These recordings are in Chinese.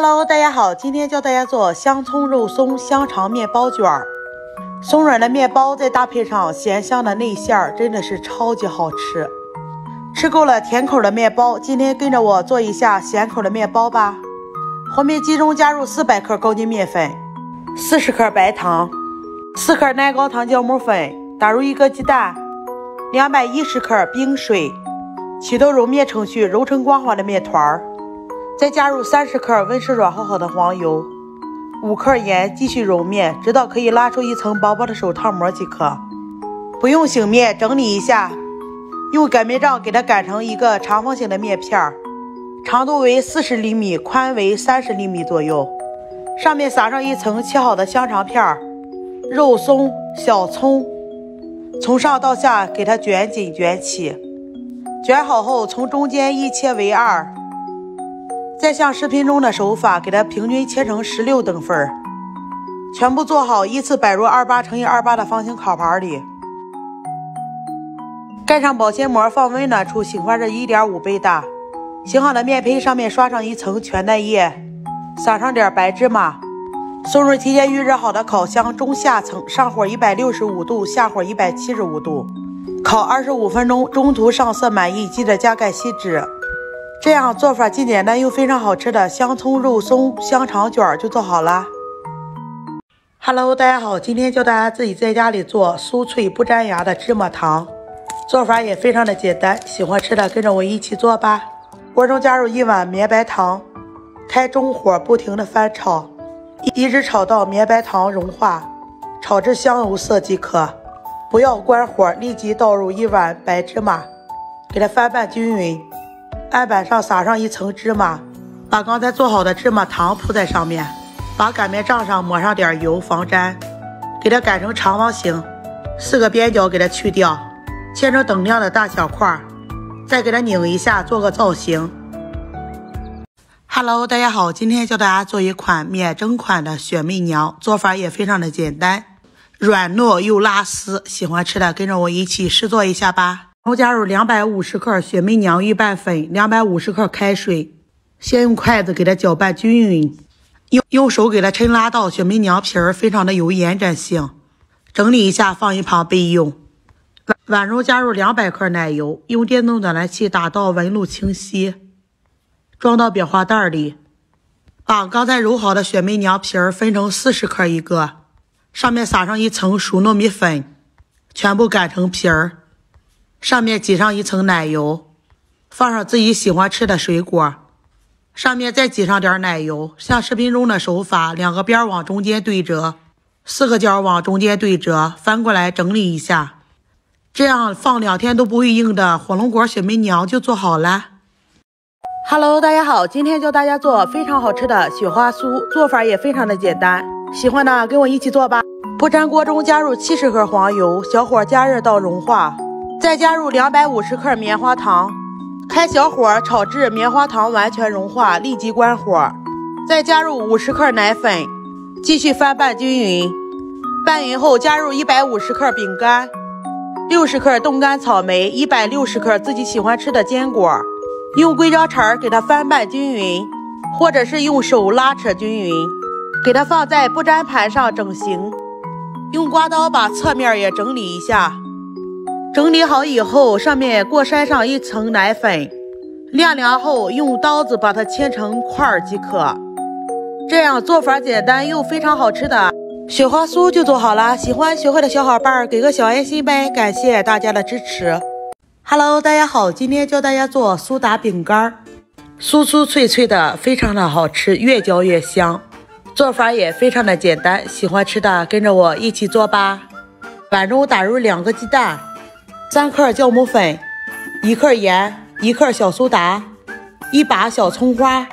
Hello，大家好，今天教大家做香葱肉松香肠面包卷儿。松软的面包再搭配上咸香的内馅儿，真的是超级好吃。吃够了甜口的面包，今天跟着我做一下咸口的面包吧。和面机中加入四百克高筋面粉，四十克白糖，四克耐高糖酵母粉，打入一个鸡蛋，两百一十克冰水，启动揉面程序，揉成光滑的面团儿。再加入三十克温湿软和好的黄油，五克盐，继续揉面，直到可以拉出一层薄薄的手套膜即可。不用醒面，整理一下，用擀面杖给它擀成一个长方形的面片儿，长度为四十厘米，宽为三十厘米左右。上面撒上一层切好的香肠片儿、肉松、小葱，从上到下给它卷紧卷起。卷好后，从中间一切为二。再像视频中的手法，给它平均切成十六等份儿，全部做好，依次摆入二八乘以二八的方形烤盘里，盖上保鲜膜，放温暖处醒发至一点五倍大。醒好的面胚上面刷上一层全蛋液，撒上点白芝麻，送入提前预热好的烤箱中下层，上火一百六十五度，下火一百七十五度，烤二十五分钟，中途上色满意，记得加盖锡纸。这样做法既简单又非常好吃的香葱肉松香肠卷就做好了。Hello，大家好，今天教大家自己在家里做酥脆不粘牙的芝麻糖，做法也非常的简单，喜欢吃的跟着我一起做吧。锅中加入一碗绵白糖，开中火不停的翻炒，一直炒到绵白糖融化，炒至香油色即可，不要关火，立即倒入一碗白芝麻，给它翻拌均匀。案板上撒上一层芝麻，把刚才做好的芝麻糖铺在上面，把擀面杖上抹上点油防粘，给它擀成长方形，四个边角给它去掉，切成等量的大小块，再给它拧一下做个造型。Hello，大家好，今天教大家做一款免蒸款的雪媚娘，做法也非常的简单，软糯又拉丝，喜欢吃的跟着我一起试做一下吧。然后加入两百五十克雪媚娘预拌粉，两百五十克开水，先用筷子给它搅拌均匀，用用手给它抻拉到雪媚娘皮儿非常的有延展性，整理一下放一旁备用。碗碗中加入两百克奶油，用电动锻炼器打到纹路清晰，装到裱花袋里，把刚才揉好的雪媚娘皮儿分成四十克一个，上面撒上一层熟糯米粉，全部擀成皮儿。上面挤上一层奶油，放上自己喜欢吃的水果，上面再挤上点奶油，像视频中的手法，两个边往中间对折，四个角往中间对折，翻过来整理一下，这样放两天都不会硬的火龙果雪媚娘就做好了。Hello，大家好，今天教大家做非常好吃的雪花酥，做法也非常的简单，喜欢的跟我一起做吧。不粘锅中加入七十克黄油，小火加热到融化。再加入两百五十克棉花糖，开小火炒至棉花糖完全融化，立即关火。再加入五十克奶粉，继续翻拌均匀。拌匀后，加入一百五十克饼干，六十克冻干草莓，一百六十克自己喜欢吃的坚果，用硅胶铲给它翻拌均匀，或者是用手拉扯均匀，给它放在不粘盘上整形。用刮刀把侧面也整理一下。整理好以后，上面过筛上一层奶粉，晾凉后用刀子把它切成块儿即可。这样做法简单又非常好吃的雪花酥就做好了。喜欢学会的小伙伴给个小爱心呗，感谢大家的支持。Hello，大家好，今天教大家做苏打饼干，酥酥脆脆的，非常的好吃，越嚼越香。做法也非常的简单，喜欢吃的跟着我一起做吧。碗中打入两个鸡蛋。三克酵母粉，一克盐，一克小苏打，一把小葱花，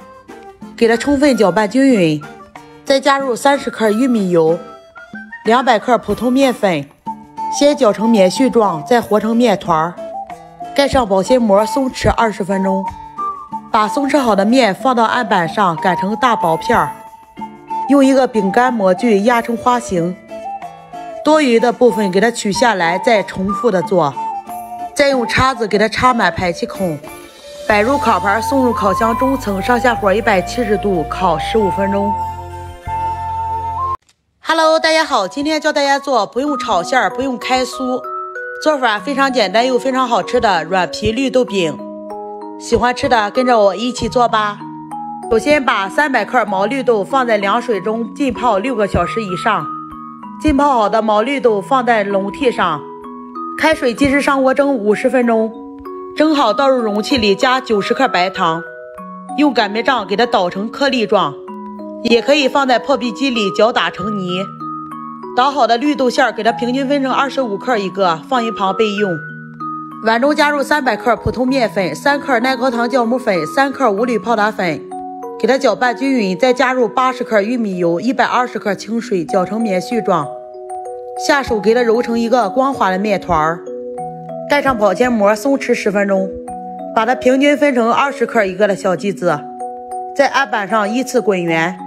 给它充分搅拌均匀。再加入三十克玉米油，两百克普通面粉，先搅成棉絮状，再和成面团。盖上保鲜膜，松弛二十分钟。把松弛好的面放到案板上，擀成大薄片儿，用一个饼干模具压成花形。多余的部分给它取下来，再重复的做。再用叉子给它插满排气孔，摆入烤盘，送入烤箱中层，上下火一百七十度烤十五分钟。Hello，大家好，今天教大家做不用炒馅儿、不用开酥，做法非常简单又非常好吃的软皮绿豆饼。喜欢吃的跟着我一起做吧。首先把三百克毛绿豆放在凉水中浸泡六个小时以上。浸泡好的毛绿豆放在笼屉上，开水及时上锅蒸五十分钟。蒸好倒入容器里，加九十克白糖，用擀面杖给它捣成颗粒状。也可以放在破壁机里搅打成泥。捣好的绿豆馅儿给它平均分成二十五克一个，放一旁备用。碗中加入三百克普通面粉、三克耐高糖酵母粉、三克五铝泡打粉，给它搅拌均匀。再加入八十克玉米油、一百二十克清水，搅成棉絮状。下手给它揉成一个光滑的面团儿，盖上保鲜膜松弛十分钟。把它平均分成二十克一个的小剂子，在案板上依次滚圆。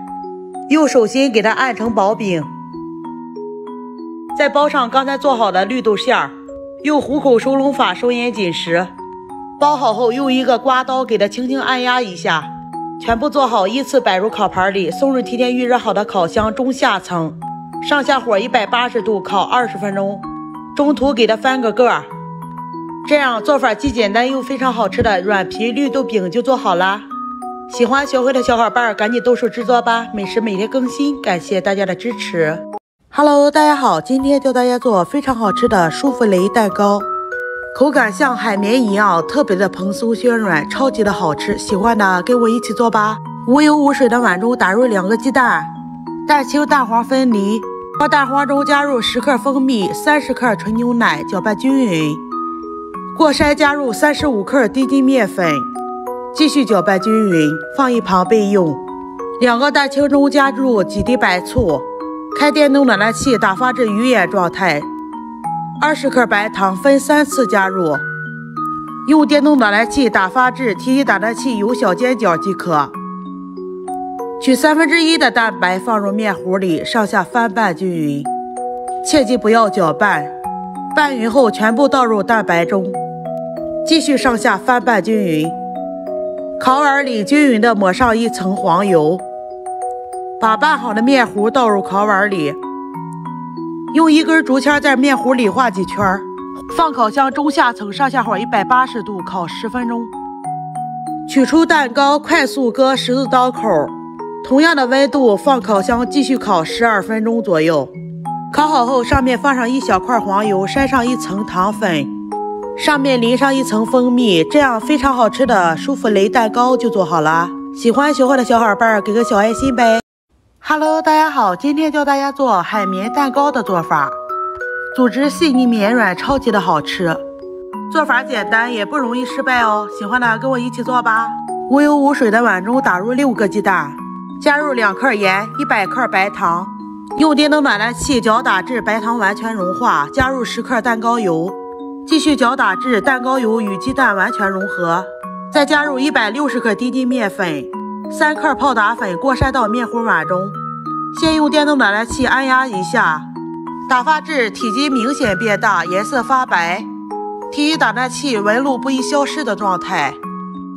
用手心给它按成薄饼，再包上刚才做好的绿豆馅儿，用虎口收拢法收严紧实。包好后，用一个刮刀给它轻轻按压一下。全部做好，依次摆入烤盘里，送入提前预热好的烤箱中下层，上下火一百八十度烤二十分钟。中途给它翻个个儿，这样做法既简单又非常好吃的软皮绿豆饼就做好了。喜欢学会的小伙伴，赶紧动手制作吧！美食每天更新，感谢大家的支持。Hello，大家好，今天教大家做非常好吃的舒芙蕾蛋糕，口感像海绵一样，特别的蓬松暄软，超级的好吃。喜欢的跟我一起做吧。无油无水的碗中打入两个鸡蛋，蛋清蛋黄分离，到蛋黄中加入十克蜂蜜，三十克纯牛奶，搅拌均匀。过筛加入三十五克低筋面粉。继续搅拌均匀，放一旁备用。两个蛋清中加入几滴白醋，开电动暖蛋器打发至鱼眼状态。二十克白糖分三次加入，用电动暖蛋器打发至提起打蛋器有小尖角即可。取三分之一的蛋白放入面糊里，上下翻拌均匀，切记不要搅拌。拌匀后全部倒入蛋白中，继续上下翻拌均匀。烤碗里均匀的抹上一层黄油，把拌好的面糊倒入烤碗里，用一根竹签在面糊里画几圈，放烤箱中下层，上下火一百八十度烤十分钟。取出蛋糕，快速搁十字刀口，同样的温度放烤箱继续烤十二分钟左右。烤好后，上面放上一小块黄油，筛上一层糖粉。上面淋上一层蜂蜜，这样非常好吃的舒芙蕾蛋糕就做好了。喜欢学会的小伙伴给个小爱心呗。Hello，大家好，今天教大家做海绵蛋糕的做法，组织细腻绵软，超级的好吃。做法简单，也不容易失败哦。喜欢的跟我一起做吧。无油无水的碗中打入六个鸡蛋，加入两克盐，一百克白糖，用电动打蛋器搅打至白糖完全融化，加入十克蛋糕油。继续搅打至蛋糕油与鸡蛋完全融合，再加入一百六十克低筋面粉、三克泡打粉，过筛到面糊碗中。先用电动打蛋器按压一下，打发至体积明显变大、颜色发白、提取打蛋器纹路不易消失的状态。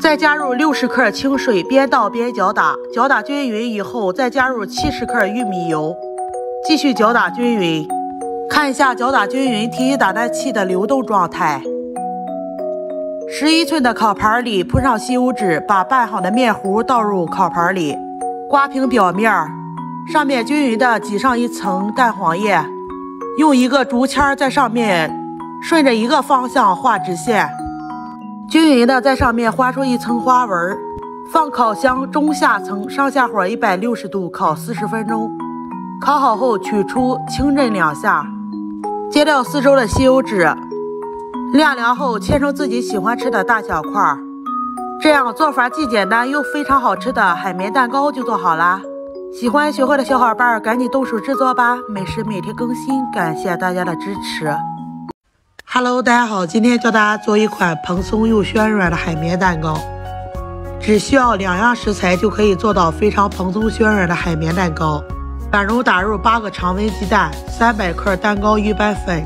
再加入六十克清水，边倒边搅打，搅打均匀以后，再加入七十克玉米油，继续搅打均匀。看一下搅打均匀提起打蛋器的流动状态。十一寸的烤盘里铺上吸油纸，把拌好的面糊倒入烤盘里，刮平表面，上面均匀的挤上一层蛋黄液，用一个竹签在上面顺着一个方向画直线，均匀的在上面画出一层花纹。放烤箱中下层，上下火一百六十度烤四十分钟。烤好后取出，轻震两下。揭掉四周的吸油纸，晾凉后切成自己喜欢吃的大小块，这样做法既简单又非常好吃的海绵蛋糕就做好啦。喜欢学会的小伙伴赶紧动手制作吧！美食每天更新，感谢大家的支持。Hello，大家好，今天教大家做一款蓬松又暄软的海绵蛋糕，只需要两样食材就可以做到非常蓬松暄软的海绵蛋糕。碗中打入八个常温鸡蛋，三百克蛋糕预拌粉。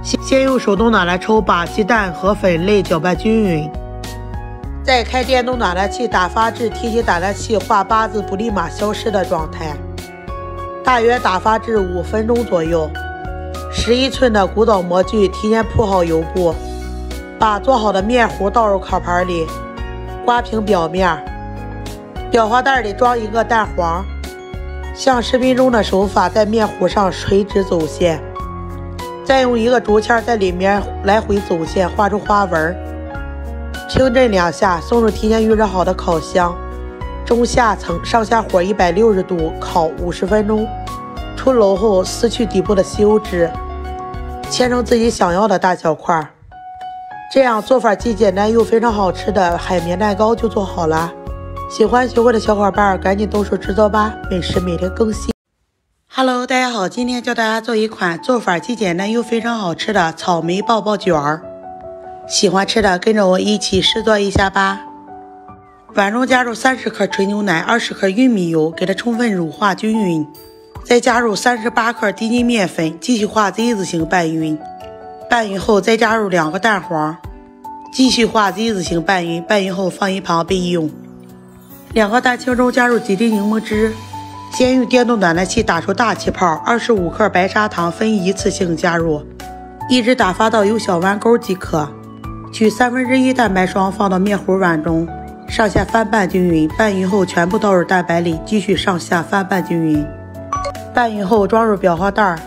先先用手动暖来抽，把鸡蛋和粉类搅拌均匀。再开电动暖暖器打发至提起打蛋器画八字不立马消失的状态，大约打发至五分钟左右。十一寸的古早模具提前铺好油布，把做好的面糊倒入烤盘里，刮平表面，裱花袋里装一个蛋黄，像视频中的手法在面糊上垂直走线，再用一个竹签在里面来回走线，画出花纹。轻震两下，送入提前预热好的烤箱，中下层上下火一百六十度烤五十分钟。出炉后撕去底部的吸油纸，切成自己想要的大小块儿。这样做法既简单又非常好吃的海绵蛋糕就做好了。喜欢学会的小伙伴赶紧动手制作吧，美食每天更新。Hello，大家好，今天教大家做一款做法既简单又非常好吃的草莓抱抱卷儿。喜欢吃的，跟着我一起试做一下吧。碗中加入三十克纯牛奶，二十克玉米油，给它充分乳化均匀。再加入三十八克低筋面粉，继续画 Z 字形拌匀。拌匀后，再加入两个蛋黄，继续画 Z 字形拌匀。拌匀后放一旁备用。两个蛋清中加入几滴柠檬汁，先用电动暖暖器打出大气泡。二十五克白砂糖分一次性加入，一直打发到有小弯钩即可。取三分之一蛋白霜放到面糊碗中，上下翻拌均匀。拌匀后全部倒入蛋白里，继续上下翻拌均匀。拌匀后装入裱花袋儿，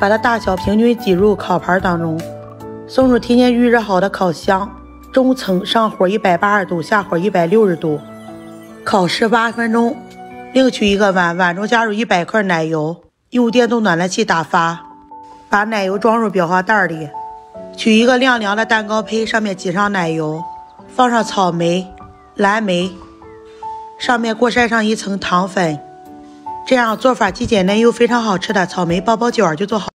把它大小平均挤入烤盘当中，送入提前预热好的烤箱，中层上火一百八十度，下火一百六十度，烤十八分钟。另取一个碗，碗中加入一百克奶油，用电动暖暖器打发，把奶油装入裱花袋里。取一个晾凉的蛋糕胚，上面挤上奶油，放上草莓、蓝莓，上面过筛上一层糖粉，这样做法既简单又非常好吃的草莓包包卷就做好。